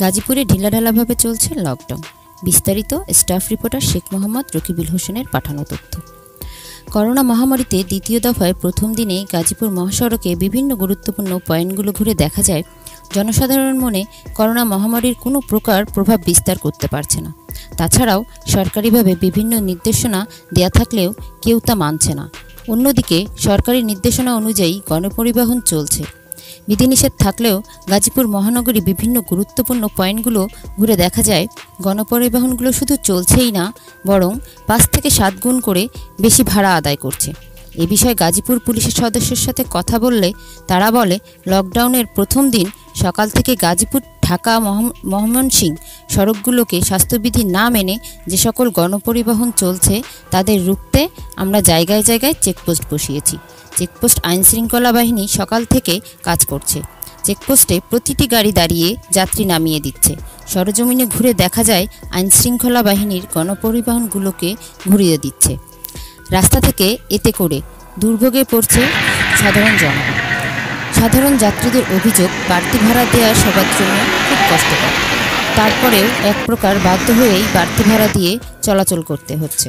গাজীপুরে ঢিলাঢালাভাবে চলছে লকডাউন। বিস্তারিত স্টাফ রিপোর্টার শেখ মোহাম্মদ রকিবুল হোসেনের পাঠানো তথ্য। করোনা মহামারীতে দ্বিতীয় দফায় প্রথম দিনে গাজীপুর মহাসড়কে বিভিন্ন গুরুত্বপূর্ণ পয়েন্টগুলো ঘুরে দেখা যায়। জনসাধারণ মনে করোনা মহামারীর কোনো প্রকার প্রভাব বিস্তার করতে পারছে না। তাছাড়াও সরকারিভাবে বিভিন্ন নির্দেশনা দেয়া থাকলেও কেউ তা মানছে না। অন্যদিকে সরকারি নির্দেশনা অনুযায়ী গণপরিবহন চলছে। বিধিনিষেধ থাকলেও গাজীপুর মহানগরী বিভিন্ন গুরুত্বপূর্ণ পয়েন্টগুলো ঘুরে দেখা যায়, গণপরিবহনগুলো শুধু চলছেই না, বরং পাঁচ থেকে সাত গুণ করে বেশি ভাড়া আদায় করছে। এ বিষয়ে গাজীপুর পুলিশের সদস্যের সাথে কথা বললে তারা বলে, লকডাউনের প্রথম দিন সকাল থেকে গাজীপুর ঢাকা মহমন সিং সড়কগুলোকে স্বাস্থ্যবিধি না মেনে যে সকল গণপরিবহন চলছে তাদের রুখতে আমরা জায়গায় জায়গায় চেকপোস্ট বসিয়েছি। চেকপোস্ট আইনশৃঙ্খলা বাহিনী সকাল থেকে কাজ করছে। চেকপোস্টে প্রতিটি গাড়ি দাঁড়িয়ে যাত্রী নামিয়ে দিচ্ছে। সরজমিনে ঘুরে দেখা যায় আইনশৃঙ্খলা বাহিনীর গণপরিবহনগুলোকে ঘুরিয়ে দিচ্ছে। রাস্তা থেকে এতে করে দুর্ভোগে পড়ছে সাধারণ জনগণ। সাধারণ যাত্রীদের অভিযোগ, বাড়তি ভাড়া দেওয়া সবার জন্য খুব কষ্টকর। তারপরেও এক প্রকার বাধ্য হয়েই বাড়তি ভাড়া দিয়ে চলাচল করতে হচ্ছে।